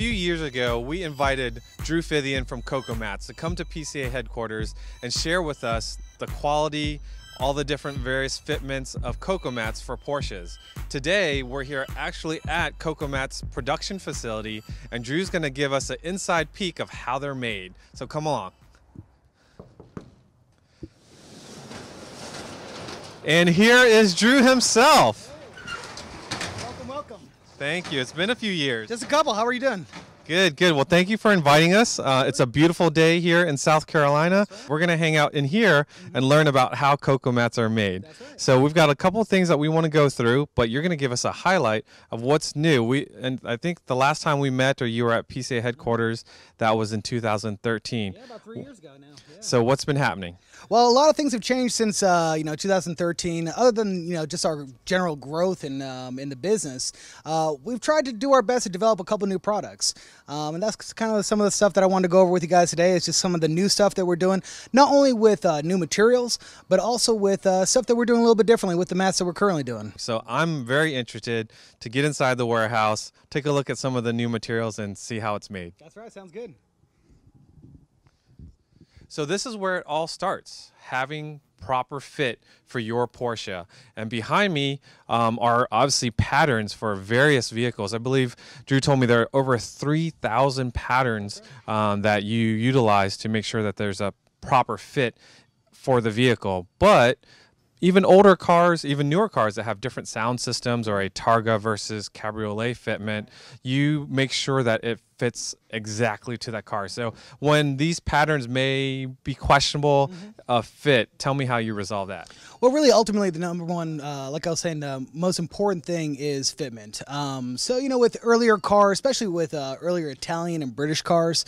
A few years ago, we invited Drew Phythian from Coco Mats to come to PCA headquarters and share with us the quality, all the different various fitments of Coco Mats for Porsches. Today, we're here actually at Coco Mats production facility, and Drew's gonna give us an inside peek of how they're made. So come along. And here is Drew himself. Thank you. It's been a few years. Just a couple. How are you doing? Good, good. Well, thank you for inviting us. Uh, it's a beautiful day here in South Carolina. We're going to hang out in here and learn about how coco mats are made. right. So we've got a couple of things that we want to go through, but you're going to give us a highlight of what's new. We and I think the last time we met or you were at PCA headquarters, that was in 2013. Yeah, about three years ago now. Yeah. So what's been happening? Well, a lot of things have changed since uh, you know 2013. Other than you know just our general growth in um, in the business, uh, we've tried to do our best to develop a couple new products, um, and that's kind of some of the stuff that I wanted to go over with you guys today. It's just some of the new stuff that we're doing, not only with uh, new materials, but also with uh, stuff that we're doing a little bit differently with the mats that we're currently doing. So I'm very interested to get inside the warehouse, take a look at some of the new materials and see how it's made. That's right. Sounds good. So this is where it all starts, having proper fit for your Porsche. And behind me um, are obviously patterns for various vehicles. I believe Drew told me there are over 3,000 patterns um, that you utilize to make sure that there's a proper fit for the vehicle. But even older cars, even newer cars that have different sound systems or a Targa versus Cabriolet fitment, you make sure that it fits exactly to that car. So when these patterns may be questionable uh, fit, tell me how you resolve that. Well, really, ultimately, the number one, uh, like I was saying, the most important thing is fitment. Um, so, you know, with earlier cars, especially with uh, earlier Italian and British cars,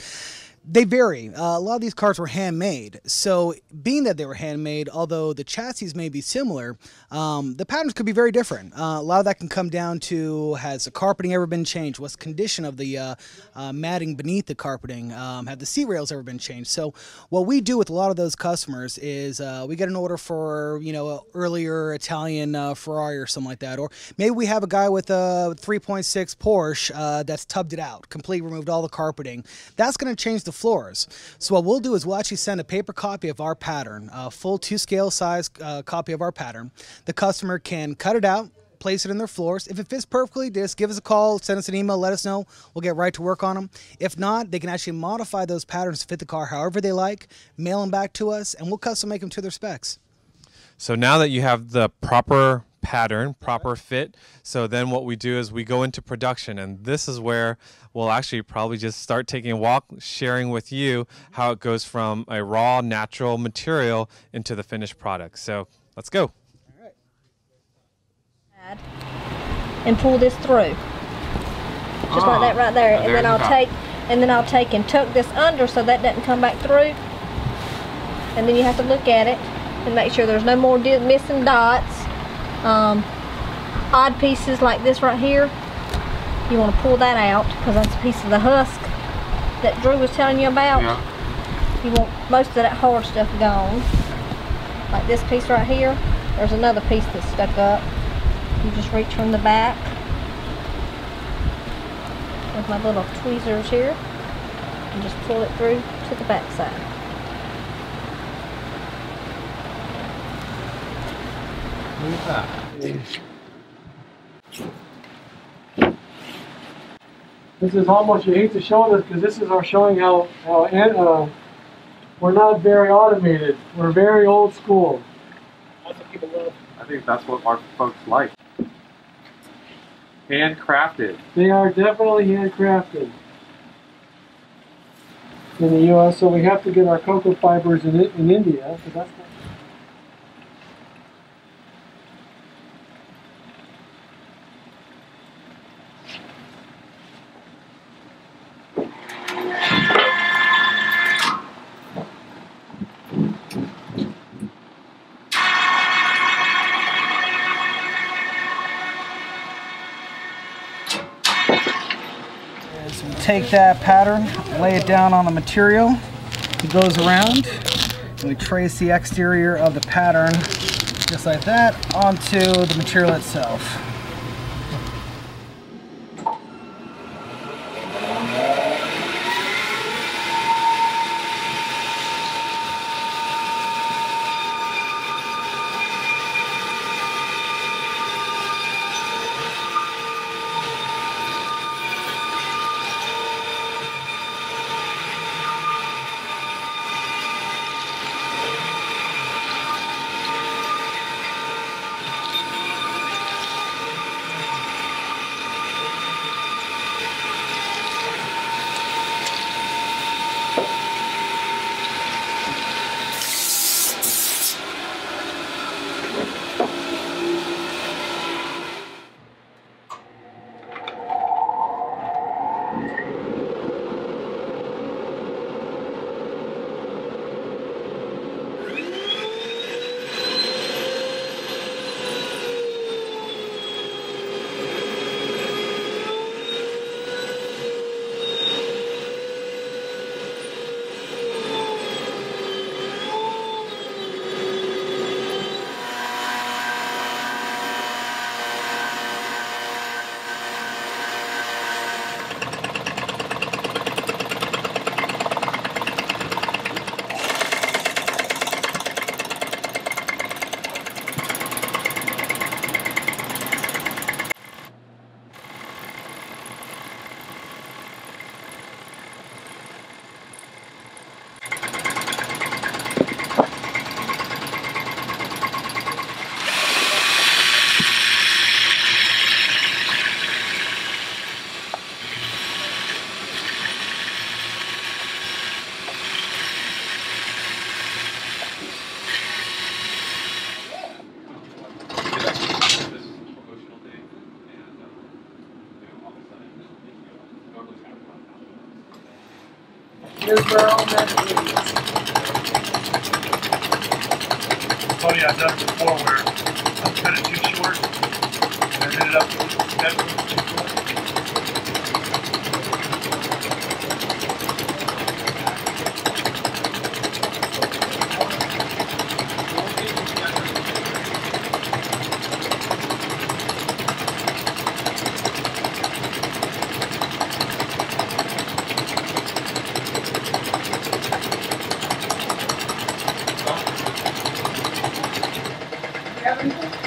they vary. Uh, a lot of these cars were handmade. So, being that they were handmade, although the chassis may be similar, um, the patterns could be very different. Uh, a lot of that can come down to has the carpeting ever been changed? What's the condition of the uh, uh, matting beneath the carpeting? Um, have the seat rails ever been changed? So, what we do with a lot of those customers is uh, we get an order for you know earlier Italian uh, Ferrari or something like that, or maybe we have a guy with a 3.6 Porsche that's tubbed it out, completely removed all the carpeting. That's going to change the floors. So what we'll do is we'll actually send a paper copy of our pattern, a full two scale size uh, copy of our pattern. The customer can cut it out. Place it in their floors. If it fits perfectly, just give us a call, send us an email, let us know. We'll get right to work on them. If not, they can actually modify those patterns to fit the car however they like, mail them back to us, and we'll custom make them to their specs. So now that you have the proper pattern, uh-huh. proper fit, so then what we do is we go into production, and this is where we'll actually probably just start taking a walk, sharing with you mm-hmm. how it goes from a raw, natural material into the finished product. So let's go. and pull this through. Just like ah, that right there. And then I'll take and then I'll take and tuck this under so that doesn't come back through. And then you have to look at it and make sure there's no more missing dots. Um, odd pieces like this right here, you want to pull that out because that's a piece of the husk that Drew was telling you about. You want most of that hard stuff gone. Like this piece right here, there's another piece that's stuck up. You just reach from the back with my little tweezers here and just pull it through to the back side. This is almost, you hate to show this because this is our showing how, how uh, we're not very automated. We're very old school. That's what people love. I think that's what our folks like. Handcrafted. They are definitely handcrafted in the U.S. So we have to get our coco fibers in, in India. So that's not- take that pattern, lay it down on the material, it goes around, and we trace the exterior of the pattern just like that onto the material itself. That is. Oh yeah, I've done it before where I cut it too short and I ended up that do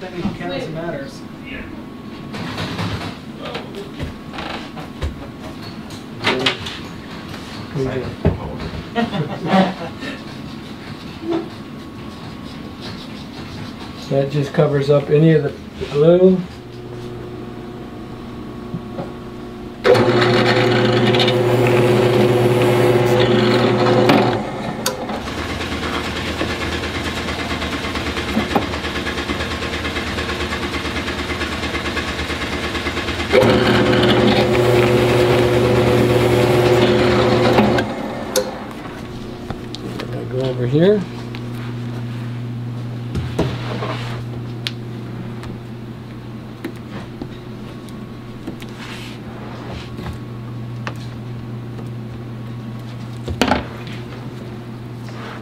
Don't think it counts and matters. That just covers up any of the, the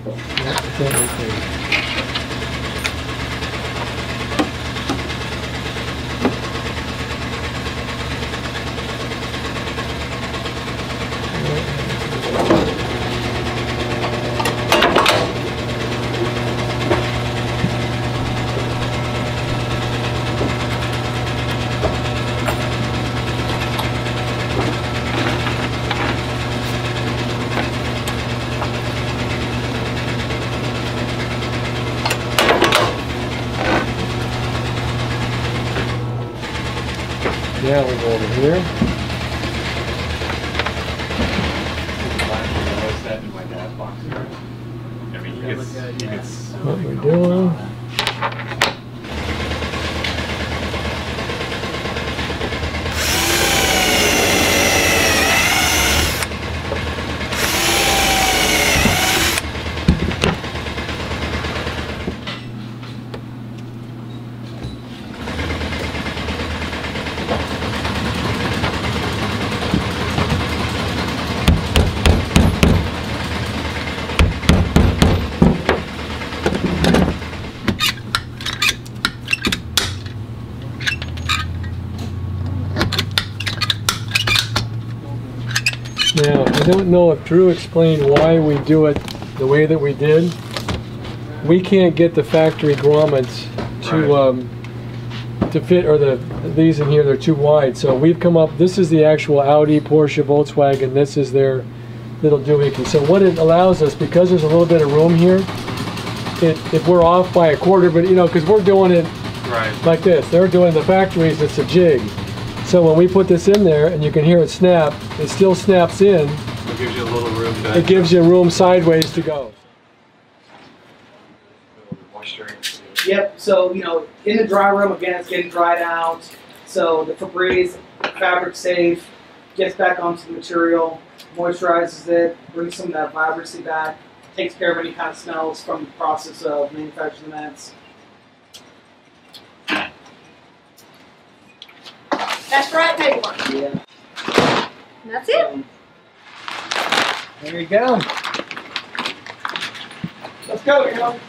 Yeah. Now we go over here. What we're doing. Now, I don't know if Drew explained why we do it the way that we did. We can't get the factory grommets to Right. um, to fit, or the these in here they're too wide. So we've come up. This is the actual Audi, Porsche, Volkswagen. This is their little doohickey. So what it allows us, because there's a little bit of room here, it, if we're off by a quarter, but you know, because we're doing it Right. like this. They're doing the factories, it's a jig. So when we put this in there and you can hear it snap, it still snaps in. It gives you a little room to. It gives you room sideways to go. Yep. So you know, in the dry room again, it's getting dried out. So the Febreze fabric safe gets back onto the material, moisturizes it, brings some of that vibrancy back, takes care of any kind of smells from the process of manufacturing the mats. That's right, paperwork. Yeah. And that's it. So, there you go. Let's go, you know.